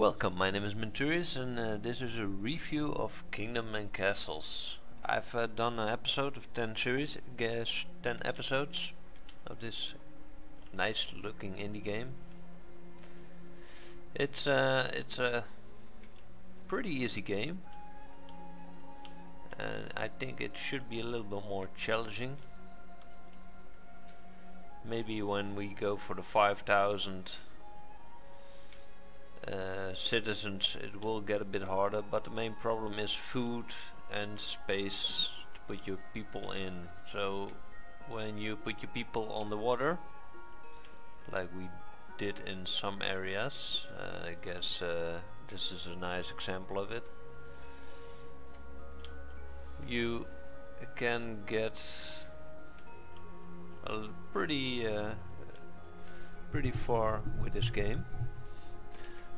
Welcome, my name is Menturius and uh, this is a review of Kingdom and Castles. I've uh, done an episode of 10 series, guess 10 episodes of this nice looking indie game. It's uh, it's a pretty easy game and I think it should be a little bit more challenging. Maybe when we go for the 5000 uh, citizens it will get a bit harder but the main problem is food and space to put your people in. So when you put your people on the water like we did in some areas uh, I guess uh, this is a nice example of it you can get a pretty uh, pretty far with this game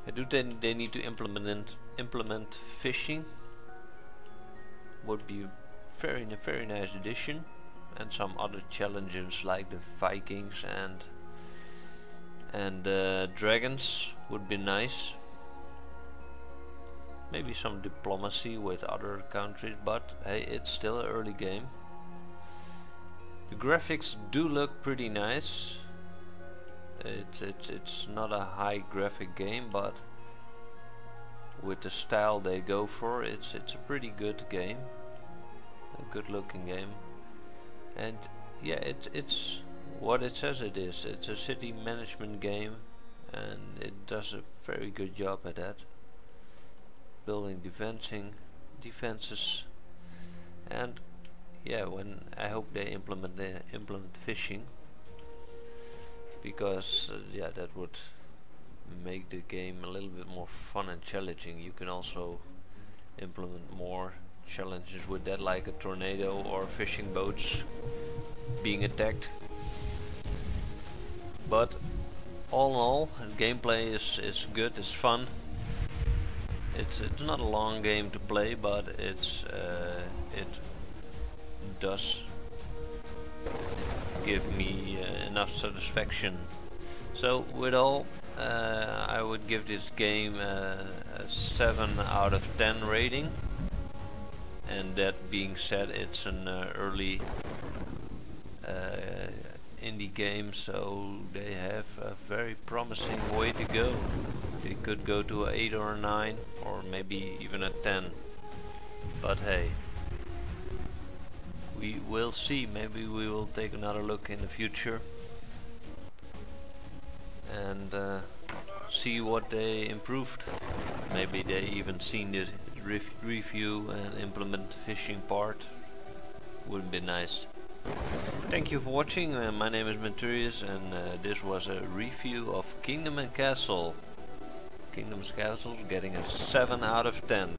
I do think they need to implement implement fishing. Would be very very nice addition, and some other challenges like the Vikings and and uh, dragons would be nice. Maybe some diplomacy with other countries, but hey, it's still an early game. The graphics do look pretty nice. It's it's it's not a high graphic game, but with the style they go for, it's it's a pretty good game, a good looking game, and yeah, it's it's what it says it is. It's a city management game, and it does a very good job at that. Building defending defenses, and yeah, when I hope they implement the implement fishing because uh, yeah that would make the game a little bit more fun and challenging. You can also implement more challenges with that like a tornado or fishing boats being attacked. But all in all the gameplay is, is good, it's fun. It's, it's not a long game to play but it's uh, it does give me uh, enough satisfaction. So with all, uh, I would give this game a 7 out of 10 rating. And that being said, it's an uh, early uh, indie game, so they have a very promising way to go. They could go to an 8 or a 9, or maybe even a 10. But hey, we will see maybe we will take another look in the future and uh, see what they improved. Maybe they even seen the review and implement the fishing part. Would be nice. Thank you for watching. Uh, my name is Menturius and uh, this was a review of Kingdom and Castle. Kingdom's Castle getting a 7 out of 10